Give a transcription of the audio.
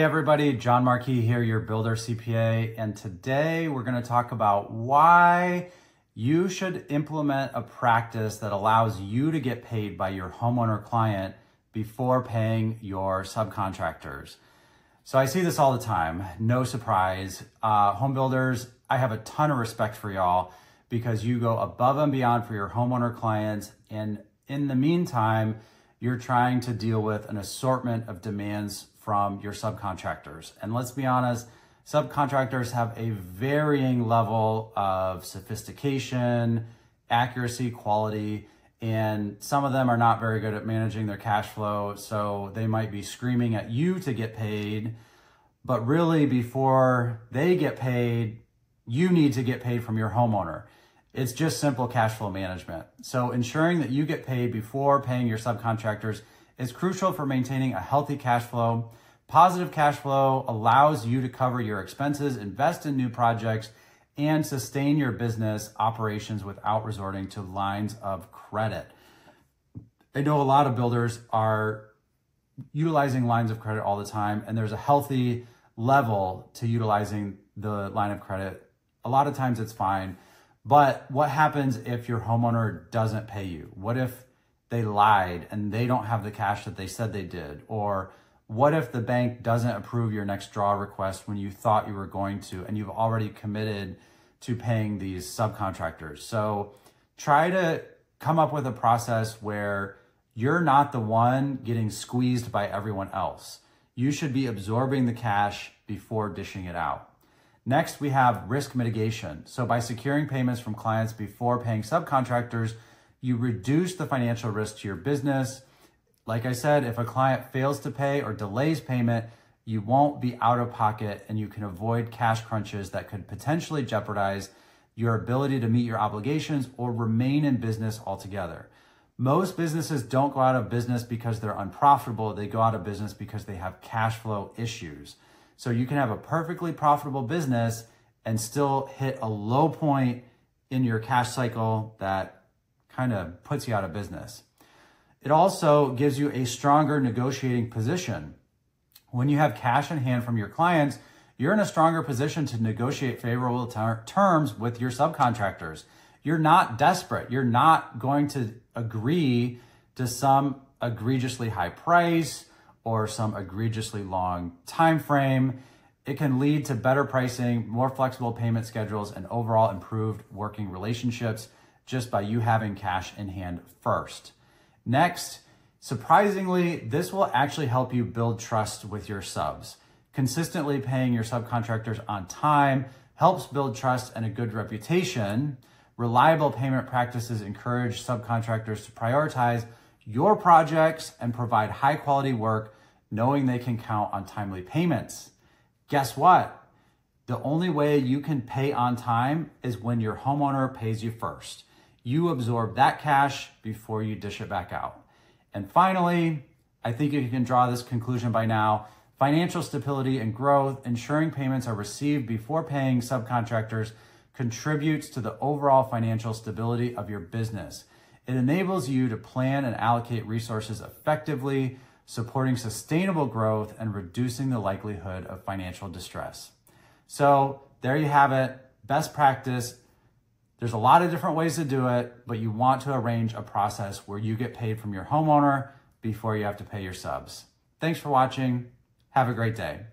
Hey everybody, Jon Markee here, your builder CPA, and today we're going to talk about why you should implement a practice that allows you to get paid by your homeowner client before paying your subcontractors. So I see this all the time, no surprise. Uh, home builders, I have a ton of respect for y'all because you go above and beyond for your homeowner clients, and in the meantime, you're trying to deal with an assortment of demands from your subcontractors. And let's be honest, subcontractors have a varying level of sophistication, accuracy, quality, and some of them are not very good at managing their cash flow. So they might be screaming at you to get paid, but really before they get paid, you need to get paid from your homeowner. It's just simple cash flow management. So ensuring that you get paid before paying your subcontractors is crucial for maintaining a healthy cash flow. Positive cash flow allows you to cover your expenses, invest in new projects, and sustain your business operations without resorting to lines of credit. I know a lot of builders are utilizing lines of credit all the time, and there's a healthy level to utilizing the line of credit. A lot of times it's fine. But what happens if your homeowner doesn't pay you? What if they lied and they don't have the cash that they said they did? Or what if the bank doesn't approve your next draw request when you thought you were going to and you've already committed to paying these subcontractors? So try to come up with a process where you're not the one getting squeezed by everyone else. You should be absorbing the cash before dishing it out. Next, we have risk mitigation. So by securing payments from clients before paying subcontractors, you reduce the financial risk to your business. Like I said, if a client fails to pay or delays payment, you won't be out of pocket and you can avoid cash crunches that could potentially jeopardize your ability to meet your obligations or remain in business altogether. Most businesses don't go out of business because they're unprofitable. They go out of business because they have cash flow issues. So you can have a perfectly profitable business and still hit a low point in your cash cycle that kind of puts you out of business. It also gives you a stronger negotiating position. When you have cash in hand from your clients, you're in a stronger position to negotiate favorable ter- terms with your subcontractors. You're not desperate. You're not going to agree to some egregiously high price or some egregiously long time frame. It can lead to better pricing, more flexible payment schedules, and overall improved working relationships just by you having cash in hand first. Next, surprisingly, this will actually help you build trust with your subs. Consistently paying your subcontractors on time helps build trust and a good reputation. Reliable payment practices encourage subcontractors to prioritize your projects and provide high quality work knowing they can count on timely payments. Guess what? The only way you can pay on time is when your homeowner pays you first. You absorb that cash before you dish it back out. And finally, I think you can draw this conclusion by now. Financial stability and growth, ensuring payments are received before paying subcontractors contributes to the overall financial stability of your business. It enables you to plan and allocate resources effectively, supporting sustainable growth and reducing the likelihood of financial distress. So there you have it. Best practice. There's a lot of different ways to do it, but you want to arrange a process where you get paid from your homeowner before you have to pay your subs. Thanks for watching. Have a great day.